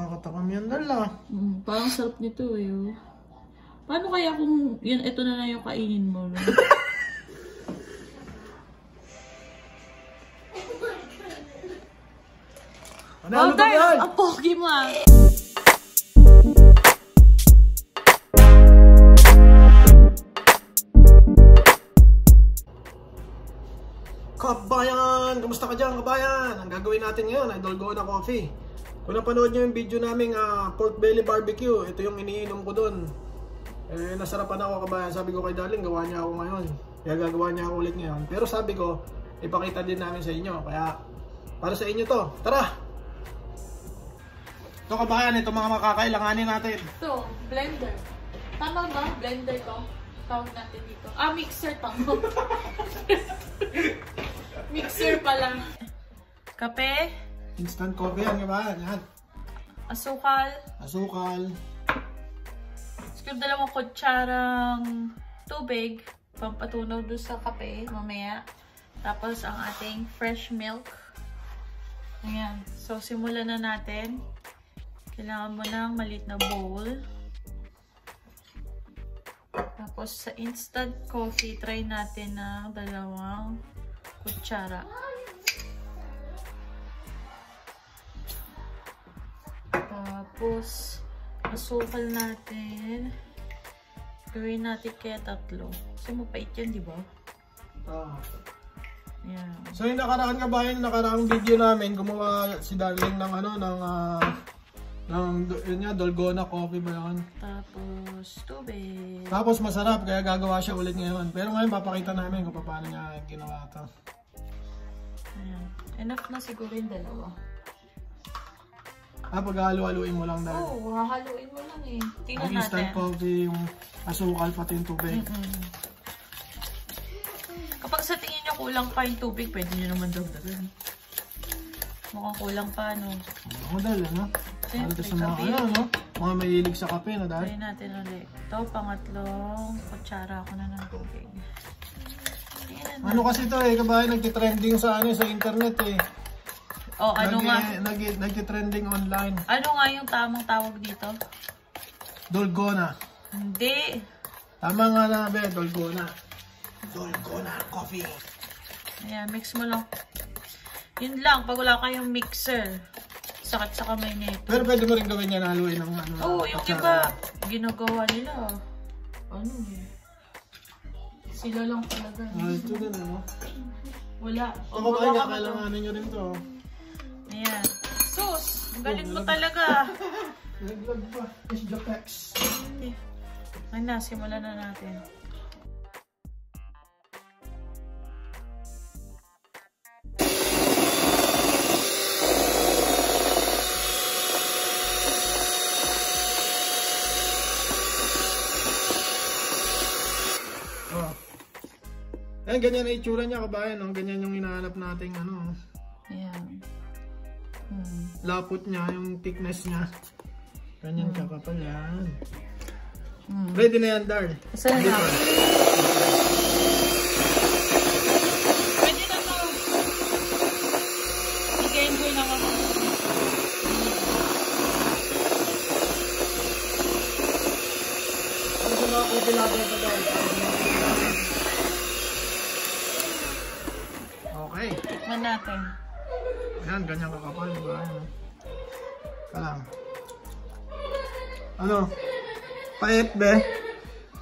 Nakakatakam yan dala. Mm, parang sarap nito eh. oh. Paano kaya kung yun, ito na lang yung kainin mo? No? Ano ba yan? ang pogi mo ah. Kabayan! Kamusta ka dyan, kabayan? Ang gagawin natin ngayon ay Dolgona Coffee. Kung napanood nyo yung video naming ah, pork belly barbecue, ito yung iniinom ko dun. Eh, nasarapan ako kabayan. Sabi ko kay Darling, gawa niya ako ngayon. Kaya gagawa niya ako ulit ngayon. Pero sabi ko, ipakita din namin sa inyo. Kaya, para sa inyo to. Tara! Ito kabayan, ito mga makakailanganin natin. Ito, blender. Tama ba? Blender to. Tawag natin dito. Ah, mixer tama. mixer pala. Kape, Instant coffee yan, kabayan. Yan. asukal, Asukal. siguro dalawang kutsarang tubig, pampatunaw doon sa kape mamaya. Tapos ang ating fresh milk. Ayan. So, simulan na natin. Kailangan mo ng maliit na bowl. Tapos sa instant coffee, try natin na dalawang kutsara. Tapos, asukal natin. Gawin natin kaya tatlo. Kasi mapait yan, di ba? Ah. Ayan. So yung nakaraan kabayan, nakaraang video namin, gumawa si Darling ng ano, ng, ah, ng, yun nga, Dolgona coffee ba yun? Tapos, tubig. Tapos masarap, kaya gagawa siya ulit ngayon. Pero ngayon, papakita namin kung paano niya ginawa ito. Ayan. Enough na siguro yung dalawa. Ah, paghalo-haluin mo lang dahil. Oo, oh, hahaluin mo lang eh. Ang Tingnan instant natin. coffee, yung asukal, pati yung tubig. Mm-mm. Kapag sa tingin nyo kulang pa yung tubig, pwede nyo naman dagdagan. Mukhang kulang pa, no? Dahil, ano? Siyempre, sa mga, kape. ano, no? Mga mahilig sa kape, no, dahil? Try natin ulit. Ito, pangatlong kutsara ako na ng tubig. Na. Ano kasi ito eh, kabayan, nagtitrending sa ano, sa internet eh. Oh, ano nga? Nag, nag, nagtitrending online. Ano nga yung tamang tawag dito? Dolgona. Hindi. Tama nga na, be, Dolgona. Dolgona coffee. Ayan, mix mo lang. Yun lang, pag wala kayong mixer. Sakit sa kamay nito. Pero pwede mo rin gawin yan, haluin ng ano. Oo, oh, yung iba, ginagawa nila. Ano eh. Sila lang talaga. Ah, ito din, ano? Wala. Ako ba nga, kailanganin nyo rin to. Ayan. Sus, ang galing mo talaga. Naglag pa, is the pex. Ay na, simulan na natin. Oh. Ayan, ganyan na itsura niya, kabayan. No? Ganyan yung hinahanap nating ano. Lapot niya, yung thickness niya. Ganyan kakapal yan. Hmm. Ready na yan, Dar. Saan na? Pwede na to. Mag-enjoy na ako. Pa daw? Okay. Tikman natin. Ayan, ganyan kakapal, di ba? Ano? Kalang. Ano? Pait, be?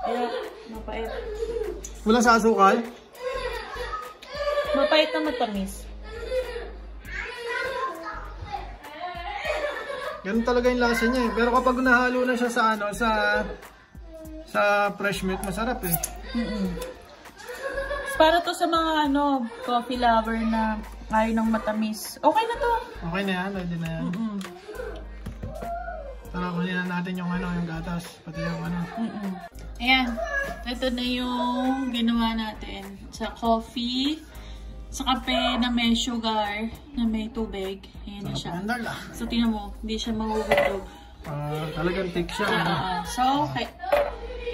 Kaya, mapait. Wala sa asukal? Mapait na matamis. Ganun talaga yung lasa niya eh. Pero kapag nahalo na siya sa ano, sa sa fresh milk, masarap eh. Mm Para to sa mga ano, coffee lover na ayaw ng matamis. Okay na to. Okay na yan, ready na yan. Mm Tara, kunin na natin yung ano, yung gatas. Pati yung ano. -mm. Ayan. Ito na yung ginawa natin sa coffee, sa kape na may sugar, na may tubig. Ayan na siya. So, tingnan mo, hindi siya mahuhulog. Ah, talagang thick siya. Ano? Ah, so, kay-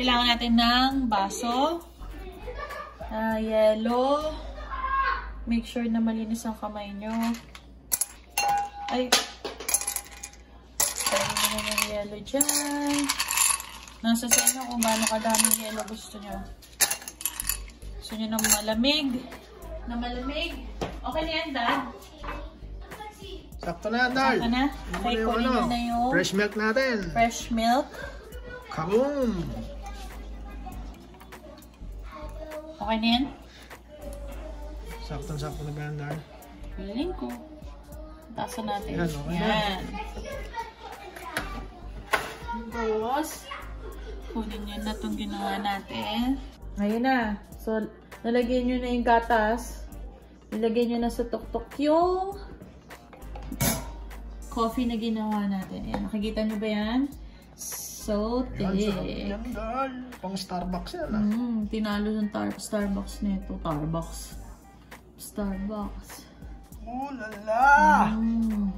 kailangan natin ng baso, ah, yellow, make sure na malinis ang kamay nyo. Ay, Tayo naman ng yellow dyan. Nasa sa inyo kung gaano kadaming yellow gusto nyo. Gusto nyo ng malamig. Na malamig. Okay na yan, Dad. Sakto na yan, Dal. Saka na. Okay, yung ano? na yung Fresh milk natin. fresh milk. Kaboom! Okay na yan? Sakto-sakto na ba yan, Dal? Piling ko. Tasa natin. Yan, okay na. Yan. Tapos, kunin nyo na itong ginawa natin. Ngayon na. So, nalagyan nyo na yung gatas. Nilagyan nyo na sa tuktok yung coffee na ginawa natin. Ayan, nakikita nyo ba yan? So Yan, sarap thick. yan. Pang Starbucks yan, ah. Mm, tinalo ng tar- Starbucks nito. Starbucks. Starbucks. Oh, lala! Mm.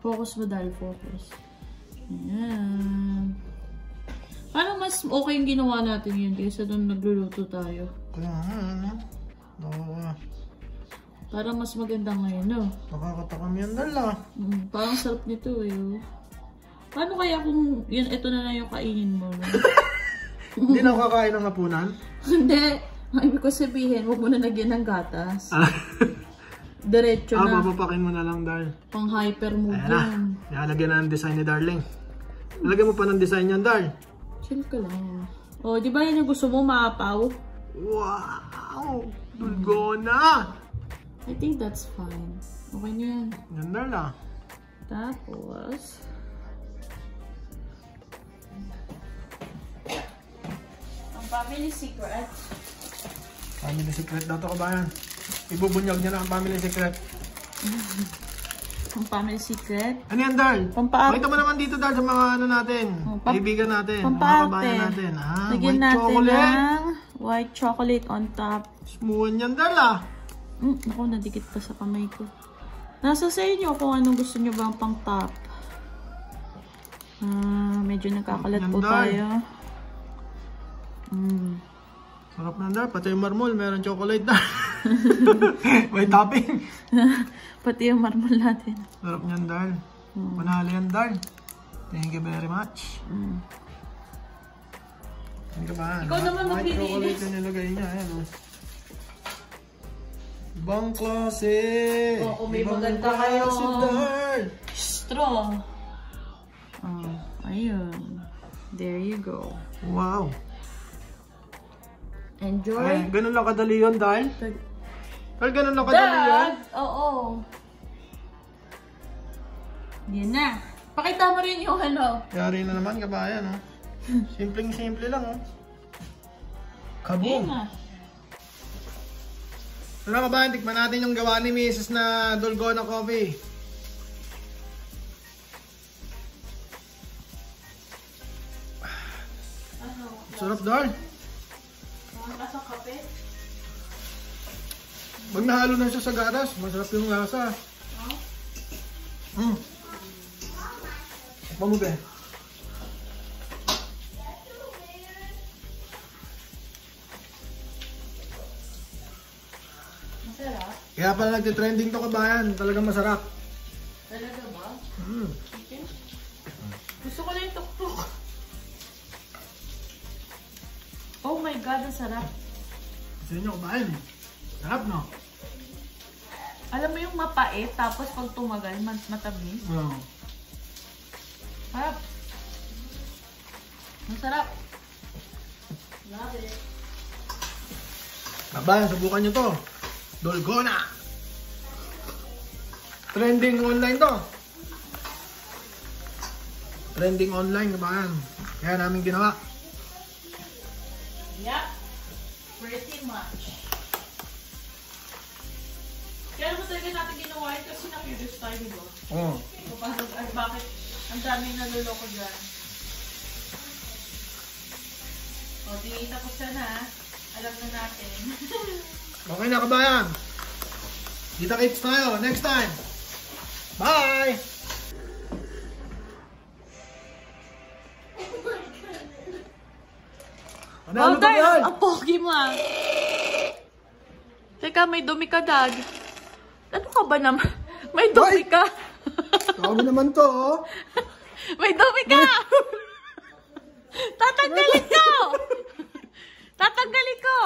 Focus mo dahil focus. Ayan. Paano mas okay yung ginawa natin yun kaysa doon nagluluto tayo? Kaya nga, ano? Oo, Para mas maganda ngayon, no? nakakatakam yan, Dal, ah. Mm, parang sarap nito eh. oh. Paano kaya kung yun, ito na lang yung kainin mo? No? Hindi na ako kakain ng hapunan. Hindi. Ang ibig ko sabihin, huwag mo na lagyan ng gatas. Ah, Diretso ah na. papapakin mo na lang, Dal. Pang hyper move Ayan na. yan. Nilalagyan na ng design ni Darling. Nalagyan mo pa ng design yan, Dal. Chill ka lang. O, di ba yan yung gusto mo, maapaw? Wow! Dulgona! I think that's fine. Okay na yan. Yan, Dal, ah. Tapos, ang family secret. Family secret daw to kabayan. Ibubunyag niya na ang family secret. Ang family secret. Ano yan, Dal? Pampaarte. Pakita mo naman dito, Dal, sa mga ano natin. Oh, pam- kaibigan natin. Mga Pamparte. kabayan natin. Ah, Lagyan white chocolate. ng white chocolate on top. Smooth yan, Dal, ah. Mm, ako, nadikit pa sa kamay ko. Nasa sa inyo kung anong gusto nyo bang pang top. Ah, medyo nagkakalat po tayo. Mm. Sarap na, Dal. Pati yung marmol, meron chocolate, Dal. May topping. Pati yung marmol natin. Sarap niyan, Dal. Panalo yan, Dal. Thank you very much. Mm. Ano ka ba? Ikaw naman White maglilinis. chocolate yung nilagay niya. Ayan, oh. Ibang klase. Oh, kung may Ibang maganda kayo. Dal. Straw. Oh, ayun. There you go. Wow. Enjoy. Ay, ganun lang kadali yun, Dal. Tag- Dal, ganun lang kadali yun. Dad! Oo. Yan na. Pakita mo rin yung ano. Yari na naman, kabayan, oh. Simpleng-simple lang, oh. Yan Kaboom! Ano kabayan, tikman natin yung gawa ni Mrs. na Dolgona Coffee. Ano? Sarap, Dal. Ang kape? Pag nahalo na siya sa gatas, masarap yung lasa. Oh. Mm. Be. Masarap. Kaya pala nagtitrending to kabayan. Talagang masarap. Talaga ba? Mm. Okay. Gusto ko na yung my God, ang sarap. Gusto nyo kabayan eh. Sarap, no? Alam mo yung mapait, tapos pag tumagal, mat matamis. Oo. Sarap. Masarap. Love it. Kabayan, subukan nyo to. Dolgona. Trending online to. Trending online, kabayan. Kaya namin ginawa. Yep. Pretty much. Kaya naman talaga natin ginawa yun kasi na-curious tayo, di ba? Oo. Kung paano, ay bakit ang daming naluloko dyan. O, tinita ko siya na. Alam na natin. Okay na, kabayan. Kita kits tayo. Next time. Bye! Oh, ano ba Day, yan? ang pogi mo ah. Teka, may dumi ka, Dag. Ano ka ba naman? May dumi Ay! ka. Tago naman to, oh. May dumi ka! Tatanggalin ko! Tatanggalin ko!